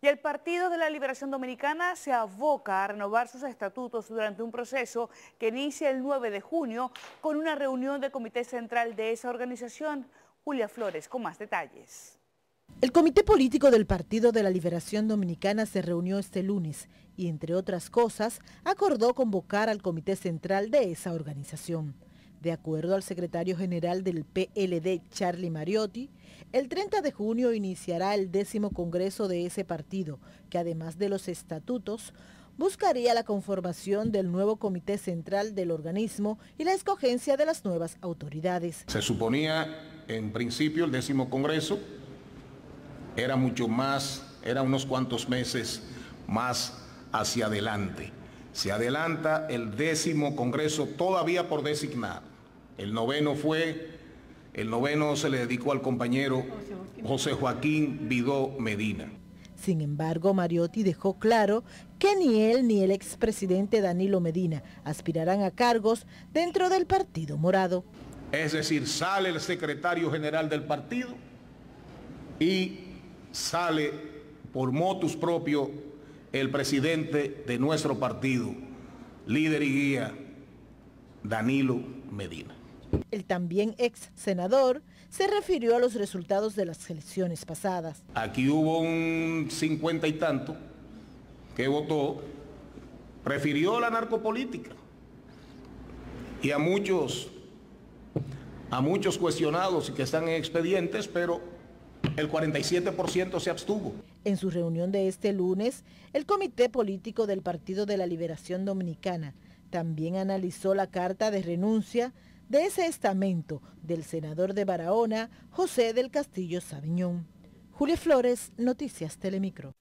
Y el Partido de la Liberación Dominicana se aboca a renovar sus estatutos durante un proceso que inicia el 9 de junio con una reunión del Comité Central de esa organización. Julia Flores con más detalles. El Comité Político del Partido de la Liberación Dominicana se reunió este lunes y, entre otras cosas, acordó convocar al Comité Central de esa organización. De acuerdo al secretario general del PLD, Charlie Mariotti, el 30 de junio iniciará el décimo congreso de ese partido, que además de los estatutos, buscaría la conformación del nuevo comité central del organismo y la escogencia de las nuevas autoridades. Se suponía en principio el décimo congreso era mucho más, era unos cuantos meses más hacia adelante. Se adelanta el décimo congreso todavía por designar. El noveno fue, el noveno se le dedicó al compañero José Joaquín Vidó Medina. Sin embargo, Mariotti dejó claro que ni él ni el expresidente Danilo Medina aspirarán a cargos dentro del Partido Morado. Es decir, sale el secretario general del partido y sale por motus propio el presidente de nuestro partido, líder y guía, Danilo Medina. El también ex senador se refirió a los resultados de las elecciones pasadas. Aquí hubo un cincuenta y tanto que votó, prefirió la narcopolítica. Y a muchos, a muchos cuestionados y que están en expedientes, pero el 47% se abstuvo. En su reunión de este lunes, el Comité Político del Partido de la Liberación Dominicana también analizó la carta de renuncia de ese estamento del senador de Barahona, José del Castillo Sabiñón. Julia Flores, Noticias Telemicro.